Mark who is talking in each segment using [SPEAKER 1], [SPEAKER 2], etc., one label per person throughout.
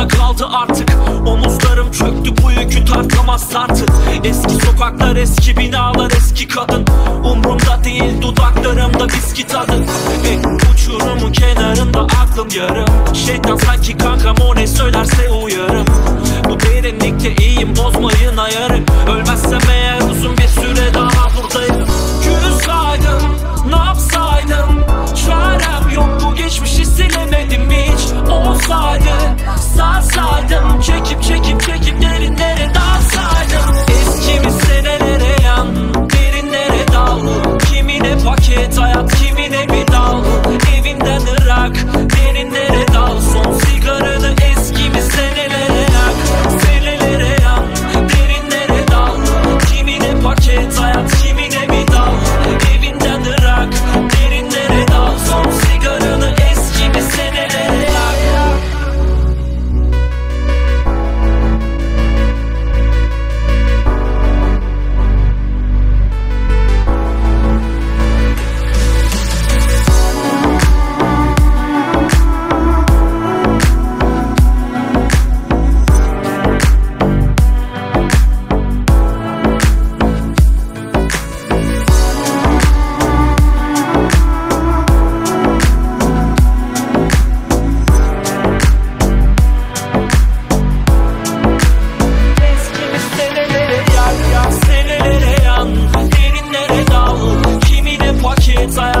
[SPEAKER 1] bana kaldı artık. Omuzlarım çöktü bu yükü tartamaz tartık Eski sokaklar eski binalar eski kadın. Umrumda değil dudaklarımda viski tadı Ve uçurumun kenarında aklım yarım. Şeytan sanki kankam o ne söylerse geçmişi silemedim hiç. Olsaydı sarsaydım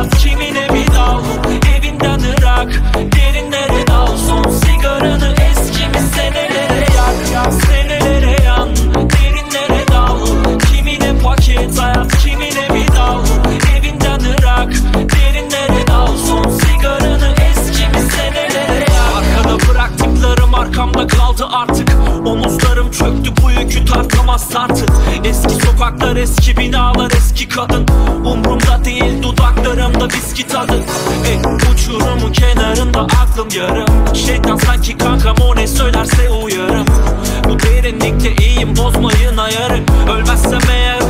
[SPEAKER 1] love. Çöktü bu yükü tartamaz artık. Eski sokaklar eski binalar eski kadın. Umrumda değil dudaklarımda viski tadı Ey uçurumun kenarında aklım yarım. Şeytan sanki kankam o ne söylerse uyarım. Bu derinlikte iyiyim bozmayın ayarı. Ölmezsem eğer